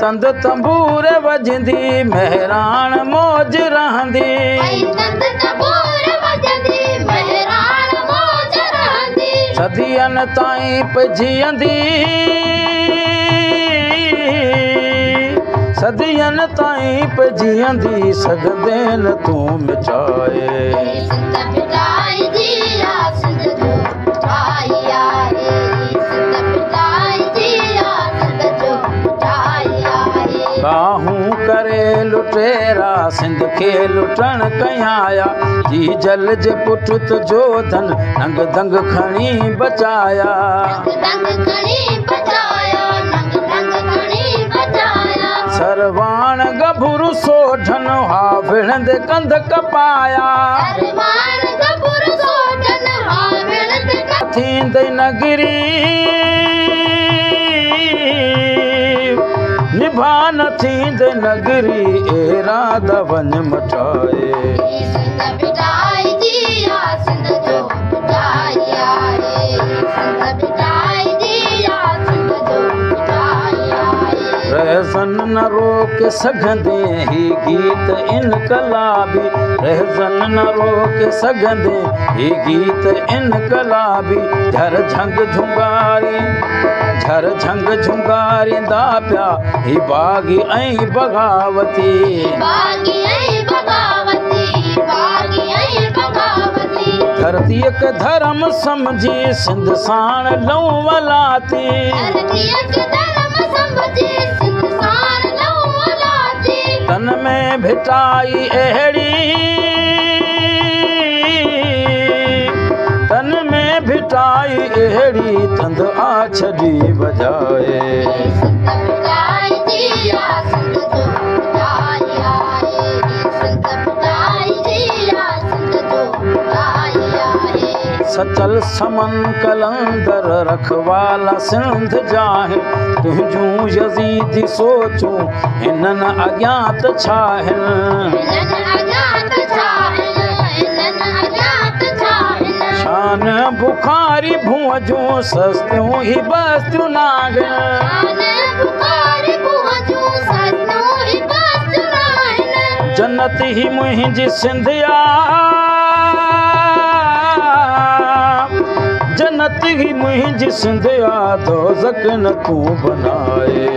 तंद तंबूर वजंदी महिराण मौज रहंदी। सदियनि ताईं पइजींदी सदियनि ताईं पइजींदी सघंदे न तूं मिटाए ڪاهون ڪري لٽيرا سنڌ کي لٽڻ ڪيايا جي جل جي پٺ تنهنجو ڌن ننگ دنگ کڻي بچايا. سرواڻ گڀرو سوڍن ها وڙهندي ڪنڌ ڪپايا. ارمان گبر سوٽن ها ولد ڪ- ٿيندي نگري न थींदे नगरी एरा दवन मटाए। रहसन न रोक सघंदे ही गीत इनकलाबी रहसन न रोक सघंदे ही गीत इनकलाबी झर झंग झुंगारी घर झंग झुंगारींदा पिया ही बाग़ी ऐं बगावती। धरतीअ धर्म समझी सिंध साण लऊं वलाती। तन में भिटाई अहिड़ी جي آ سنڌ جو پٽائي آهي سچل سمن قلندر رکوالا سنڌ جاهن تنهنجون يزيدي سوچون هنن اجڃات ڇا آهن بکاري ڀوءَ جون سستيون هي بستيون جنت منهنجي سنڌيا. جنت هي منهنجي سنڌيا دوزک نه تون بنائي